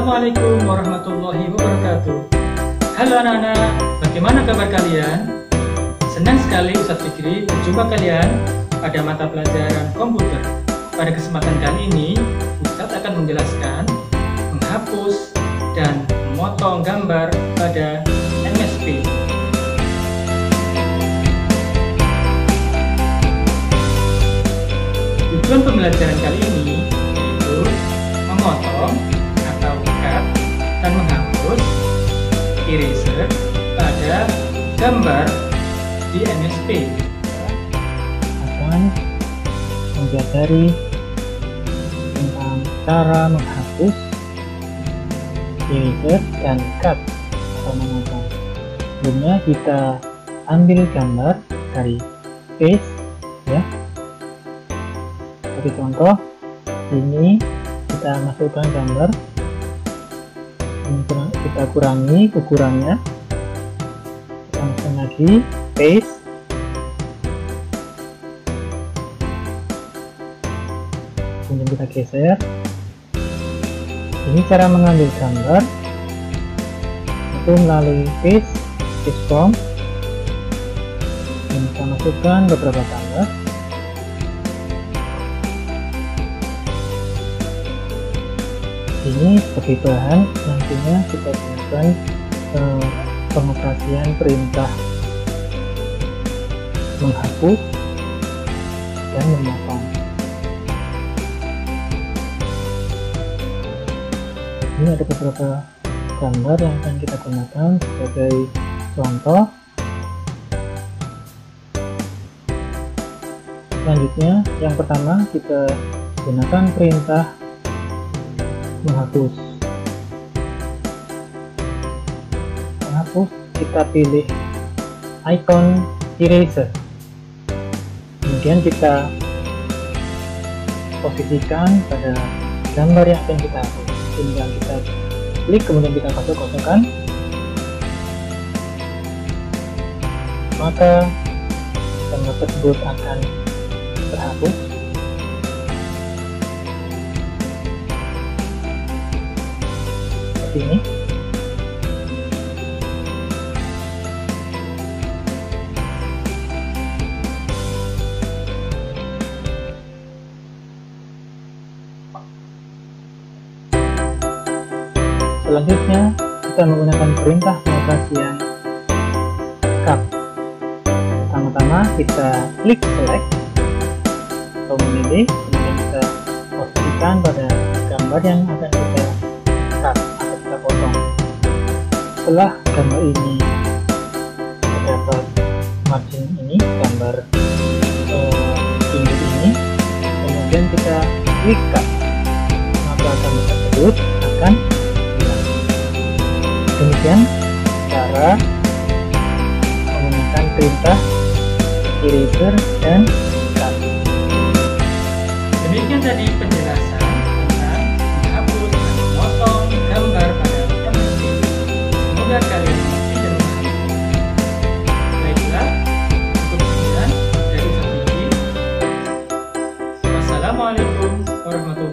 Assalamualaikum warahmatullahi wabarakatuh. Halo anak-anak, bagaimana kabar kalian? Senang sekali Ustadz Fikri berjumpa kalian pada mata pelajaran komputer. Pada kesempatan kali ini, Ustadz akan menjelaskan menghapus dan memotong gambar pada MSP Tujuan pembelajaran kali ini dan menghapus eraser pada gambar di MSP akan mempelajari tentang cara menghapus eraser dan cut atau memotong sebelumnya kita ambil gambar dari face ya. Sebagai contoh ini kita masukkan gambar kita kurangi ukurannya masukkan lagi face kemudian kita geser. Ini cara mengambil gambar. Itu melalui face face form. Dan kita masukkan beberapa gambar ini sebagai bahan nantinya kita gunakan eh, pengoperasian perintah menghapus dan memotong. Ini ada beberapa gambar yang akan kita gunakan sebagai contoh. Selanjutnya yang pertama kita gunakan perintah menghapus. Menghapus kita pilih icon eraser. Kemudian kita posisikan pada gambar yang akan kita hapus. Tinggal kita klik kemudian kita masuk kosongkan. Maka gambar tersebut akan terhapus seperti ini. Selanjutnya kita menggunakan perintah pengoperasian cut pertama-tama kita klik select. Atau memilih kemudian kita posisikan pada gambar yang akan kita setelah gambar ini terdapat margin ini gambar eh, ini kemudian kita klik cut maka gambar tersebut akan hilang. Demikian cara menggunakan perintah eraser dan cut Demikian tadi penjelasan Assalamualaikum warahmatullahi